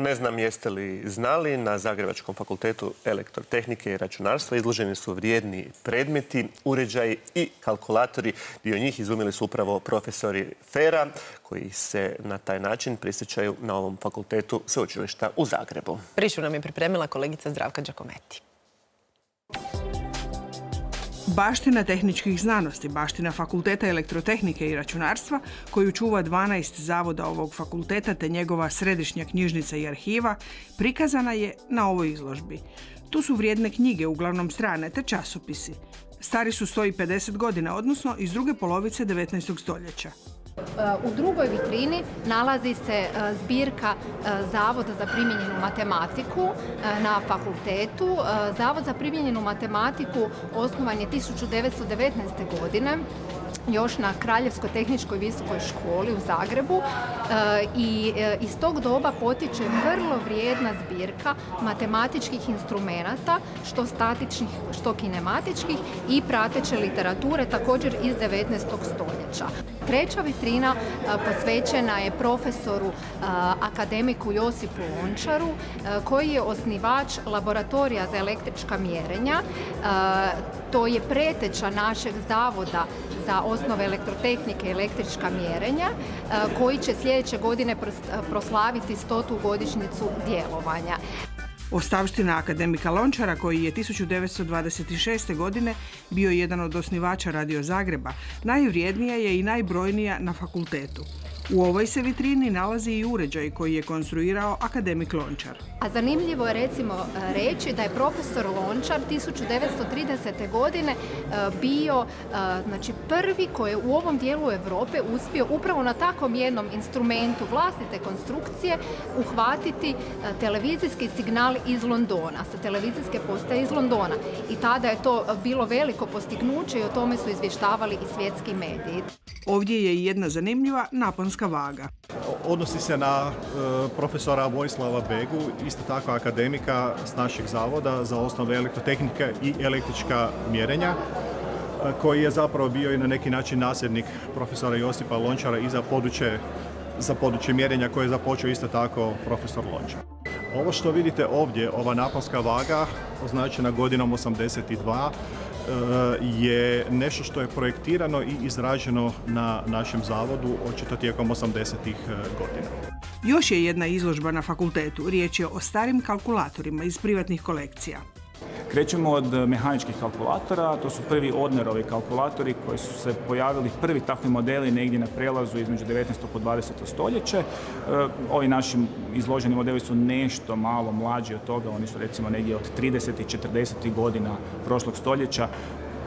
Ne znam jeste li znali, na Zagrebačkom fakultetu elektrotehnike i računarstva izloženi su vrijedni predmeti, uređaji i kalkulatori. Dio njih izumili su upravo profesori FERA, koji se na taj način prisjećaju na ovom fakultetu sveučilišta u Zagrebu. Priču nam je pripremila kolegica Zdravka Đakometi. Baština tehničkih znanosti, baština Fakulteta elektrotehnike i računarstva, koju čuva 12 zavoda ovog fakulteta te njegova središnja knjižnica i arhiva, prikazana je na ovoj izložbi. Tu su vrijedne knjige, uglavnom strane, te časopisi. Stari su 150 godina, odnosno iz druge polovice 19. stoljeća. U drugoj vitrini nalazi se e, zbirka e, Zavoda za primjenjenu matematiku na fakultetu. Zavod za primjenjenu matematiku osnovan je 1919. godine još na Kraljevskoj tehničkoj visokoj školi u Zagrebu i iz tog doba potiče vrlo vrijedna zbirka matematičkih instrumenata, što statičnih, što kinematičkih i prateće literature također iz 19. stoljeća. Treća vitrina posvećena je profesoru akademiku Josipu Lončaru koji je osnivač laboratorija za električka mjerenja. To je preteča našeg zavoda za osnove elektrotehnike i električka mjerenja koji će sljedeće godine proslaviti stotu godišnjicu djelovanja. Ostavština akademika Lončara, koji je 1926. godine bio jedan od osnivača Radio Zagreba, najvrijednija je i najbrojnija na fakultetu. U ovoj se vitrini nalazi i uređaj koji je konstruirao akademik Lončar. A zanimljivo je recimo e, reći da je profesor Lončar 1930. godine e, bio e, znači, prvi koji je u ovom dijelu Europe uspio upravo na takvom jednom instrumentu vlastite konstrukcije uhvatiti televizijski signal iz Londona, sa televizijske postaje iz Londona. I tada je to bilo veliko postignuće i o tome su izvještavali i svjetski mediji. Ovdje je jedna zanimljiva naponska vaga. Odnosi se na e, profesora Vojislava Begu, isto tako akademika s našeg zavoda za osnove elektrotehnike i električka mjerenja e, koji je zapravo bio i na neki način nasljednik profesora Josipa Lončara i za područje, za područje mjerenja koje je započeo isto tako profesor Lončar. Ovo što vidite ovdje, ova naponska vaga, označena godinom 82, je nešto što je projektirano i izraženo na našem zavodu očito tijekom 80-ih e, godina. Još je jedna izložba na fakultetu. Riječ je o starim kalkulatorima iz privatnih kolekcija. Krećemo od mehaničkih kalkulatora, to su prvi Odnerovi kalkulatori koji su se pojavili, prvi takvi modeli negdje na prelazu između 19. i 20. stoljeće. E, ovi naši izloženi modeli su nešto malo mlađi od toga, oni su recimo negdje od 30. i 40. godina prošlog stoljeća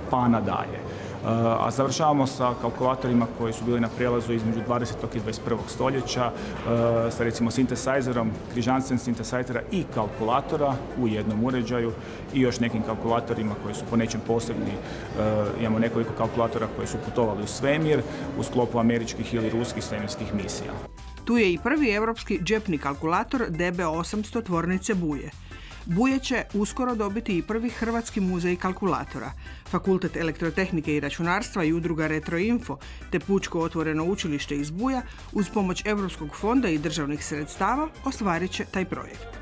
pa nadalje a završavamo sa kalkulatorima koji su bili na prijelazu između 20. i 21. stoljeća e, sa recimo sintesajzerom, križancem sintesajzera i kalkulatora u jednom uređaju i još nekim kalkulatorima koji su po nečem posebni. E, imamo nekoliko kalkulatora koji su putovali u svemir u sklopu američkih ili ruskih svemirskih misija. Tu je i prvi europski džepni kalkulator DB800 tvornice Buje. Buje će uskoro dobiti i prvi Hrvatski muzej kalkulatora. Fakultet elektrotehnike i računarstva i udruga Retroinfo te Pučko otvoreno učilište iz Buja uz pomoć Europskog fonda i državnih sredstava ostvarit će taj projekt.